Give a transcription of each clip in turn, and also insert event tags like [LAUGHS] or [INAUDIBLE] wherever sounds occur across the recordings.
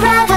where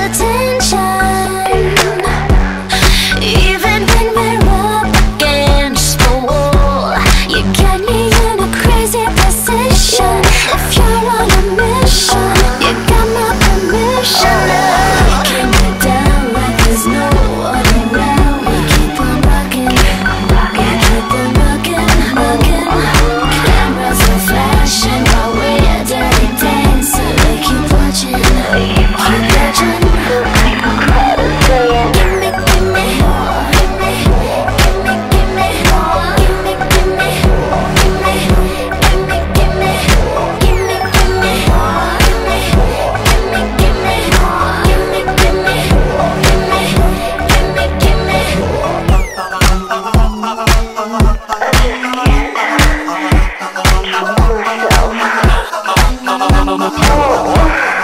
myself.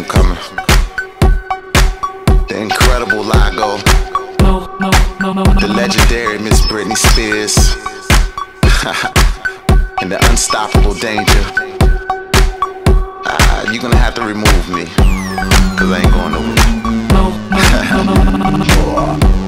I'm coming. The incredible Lago. The legendary Miss Britney Spears. [LAUGHS] and the unstoppable Danja. Ah, uh, you're gonna have to remove me. Cause I ain't going [LAUGHS] nowhere.